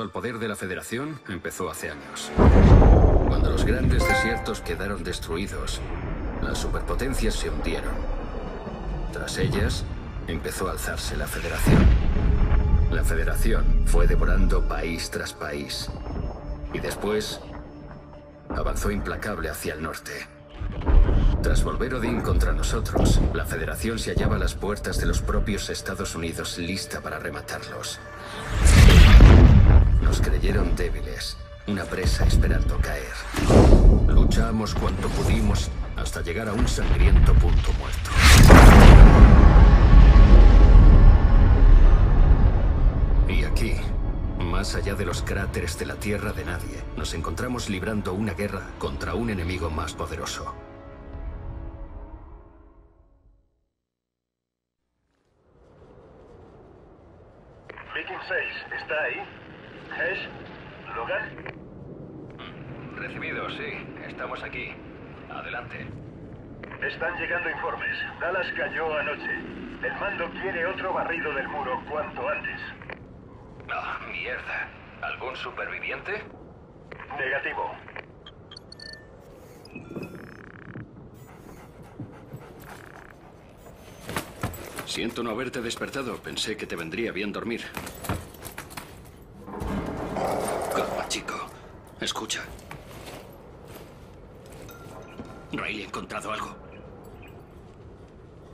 al poder de la Federación empezó hace años. Cuando los grandes desiertos quedaron destruidos, las superpotencias se hundieron. Tras ellas, empezó a alzarse la Federación. La Federación fue devorando país tras país. Y después, avanzó implacable hacia el norte. Tras volver Odín contra nosotros, la Federación se hallaba a las puertas de los propios Estados Unidos lista para rematarlos. Nos creyeron débiles, una presa esperando caer. Luchamos cuanto pudimos hasta llegar a un sangriento punto muerto. Y aquí, más allá de los cráteres de la Tierra de nadie, nos encontramos librando una guerra contra un enemigo más poderoso. Viking 6, ¿está ahí? ¿Hesh? ¿Logan? Recibido, sí. Estamos aquí. Adelante. Están llegando informes. Dallas cayó anoche. El mando quiere otro barrido del muro cuanto antes. Ah, mierda. ¿Algún superviviente? Negativo. Siento no haberte despertado. Pensé que te vendría bien dormir. Escucha. Riley ha encontrado algo.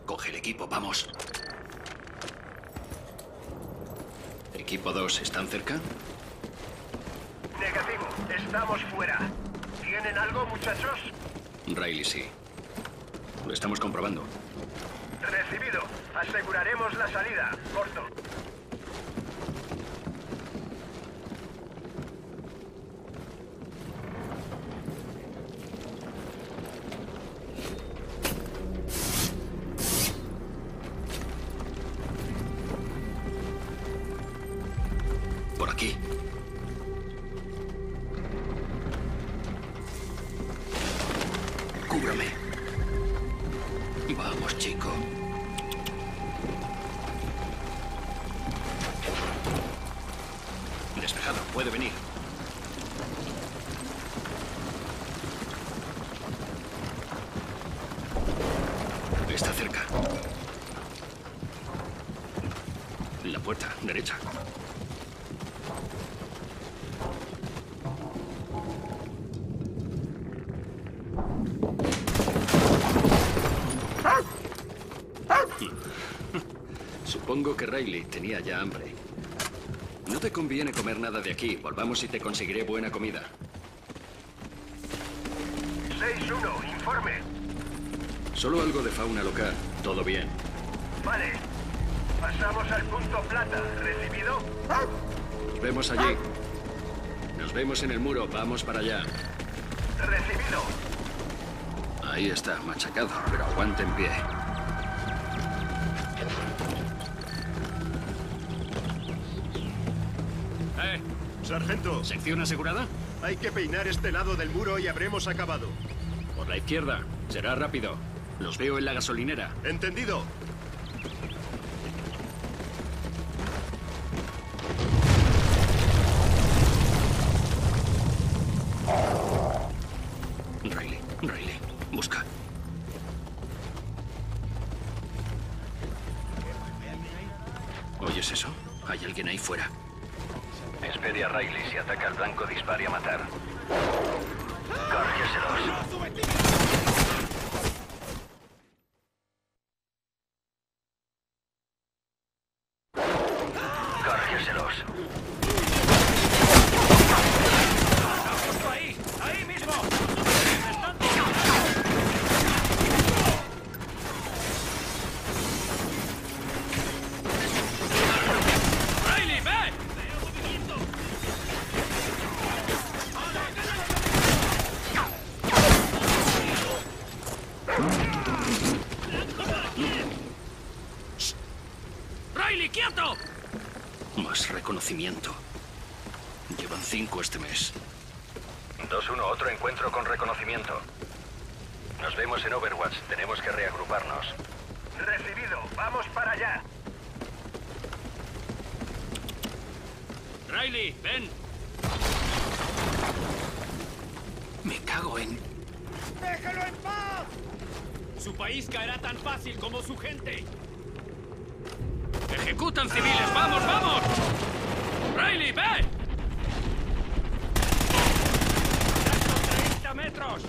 Coge el equipo, vamos. Equipo 2, ¿están cerca? Negativo. Estamos fuera. ¿Tienen algo, muchachos? Riley sí. Lo estamos comprobando. Recibido. Aseguraremos la salida. Corto. Cúbrame. Vamos, chico. Despejado, puede venir. Supongo que Riley tenía ya hambre. No te conviene comer nada de aquí. Volvamos y te conseguiré buena comida. 6-1, informe. Solo algo de fauna local. Todo bien. Vale. Pasamos al punto plata. ¿Recibido? Nos vemos allí. Nos vemos en el muro. Vamos para allá. Recibido. Ahí está, machacado, pero aguanta en pie. Sargento, ¿Sección asegurada? hay que peinar este lado del muro y habremos acabado. Por la izquierda. Será rápido. Los veo en la gasolinera. ¿Entendido? Riley, Riley, busca. ¿Oyes eso? Hay alguien ahí fuera. Espere a Riley. Si ataca al blanco, dispare a matar. Córgeselos. ¡Quieto! Más reconocimiento. Llevan cinco este mes. 2-1, otro encuentro con reconocimiento. Nos vemos en Overwatch. Tenemos que reagruparnos. Recibido. Vamos para allá. Riley, ven. Me cago en... ¡Déjalo en paz! Su país caerá tan fácil como su gente. ¡Ejecutan civiles! ¡Vamos, vamos! ¡Riley, ve! ¡30 metros!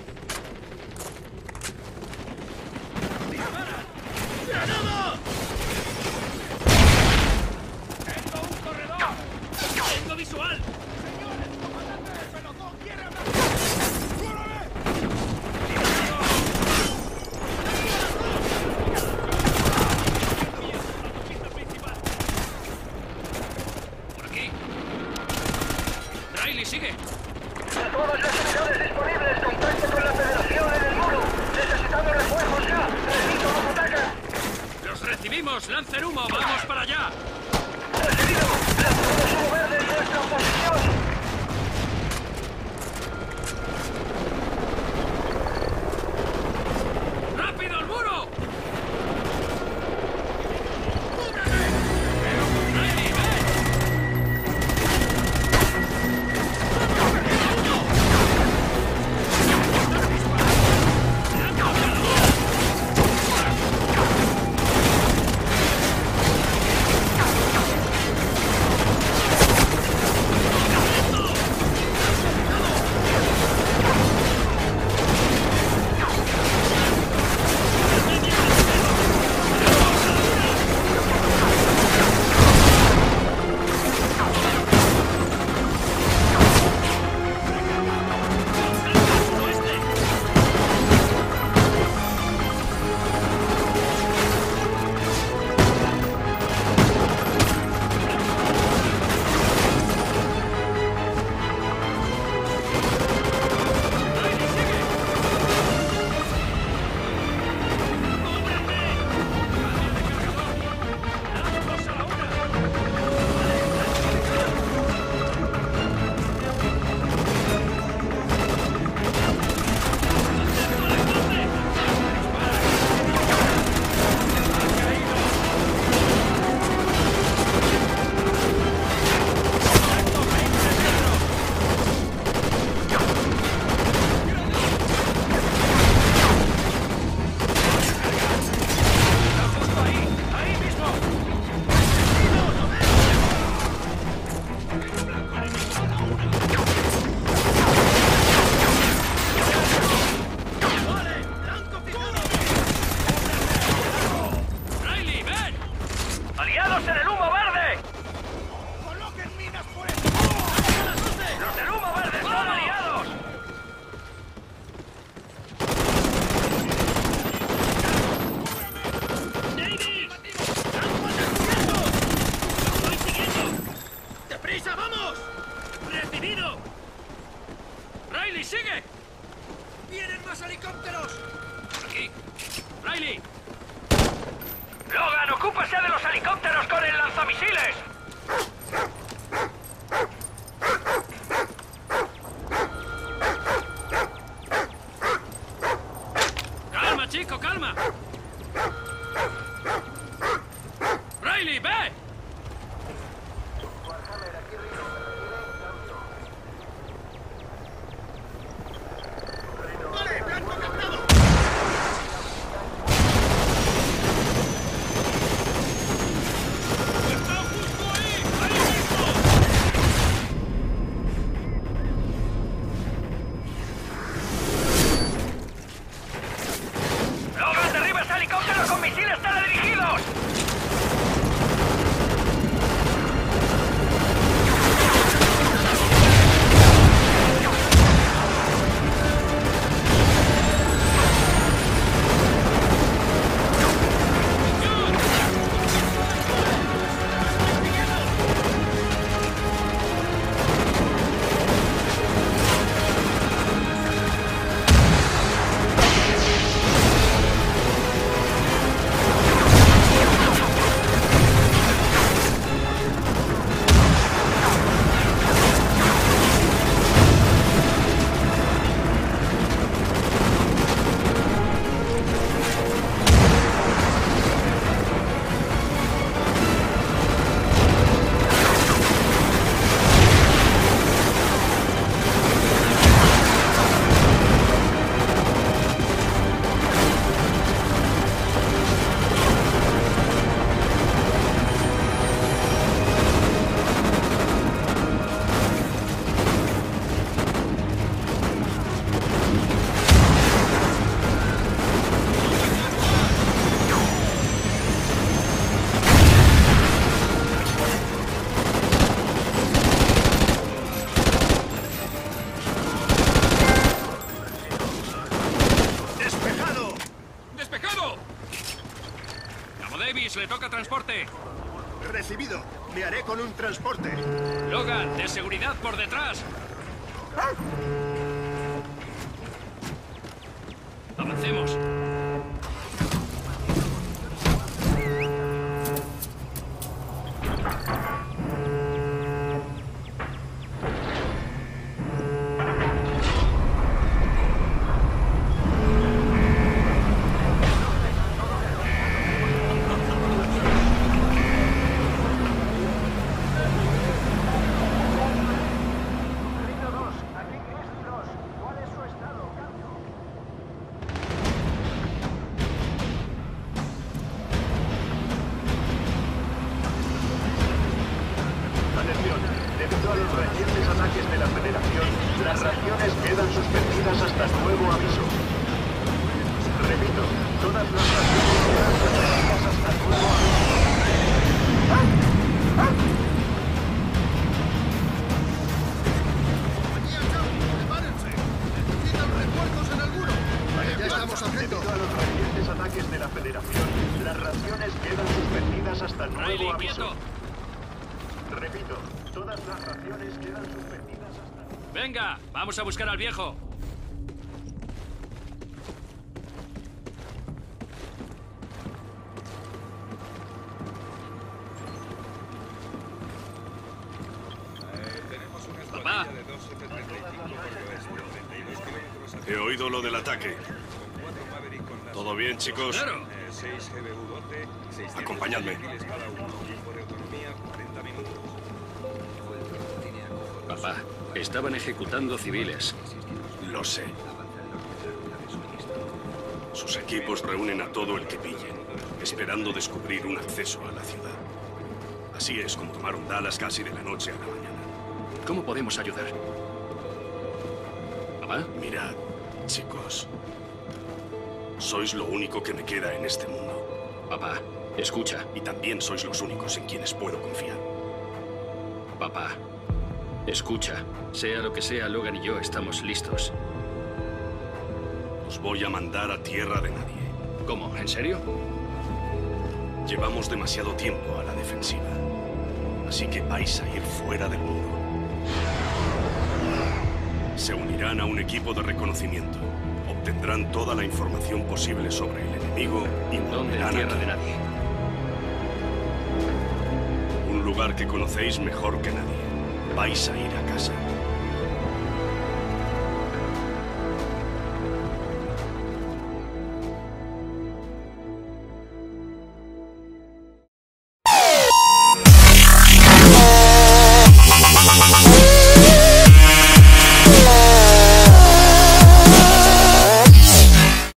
¡Vamos, lancen humo! ¡Vamos para allá! ¡Recibido! ¡Lanzamos humo verde en nuestra posición! Recibido. Me haré con un transporte. Logan, de seguridad por detrás. Avancemos. Buscar al viejo. Papá, He oído lo del ataque. ¿Todo bien, chicos? claro. Acompañadme. Papá, estaban ejecutando civiles. Lo sé. Sus equipos reúnen a todo el que pillen, esperando descubrir un acceso a la ciudad. Así es como tomaron Dallas casi de la noche a la mañana. ¿Cómo podemos ayudar? Papá, Mirad, chicos. Sois lo único que me queda en este mundo. papá, escucha. Y también sois los únicos en quienes puedo confiar. Papá, escucha. Sea lo que sea, Logan y yo estamos listos. Os voy a mandar a tierra de nadie. ¿Cómo? ¿En serio? Llevamos demasiado tiempo a la defensiva. Así que vais a ir fuera del muro. Se unirán a un equipo de reconocimiento. Obtendrán toda la información posible sobre el enemigo y ¿Dónde tierra aquí. de nadie? Un lugar que conocéis mejor que nadie. Vais a ir a casa.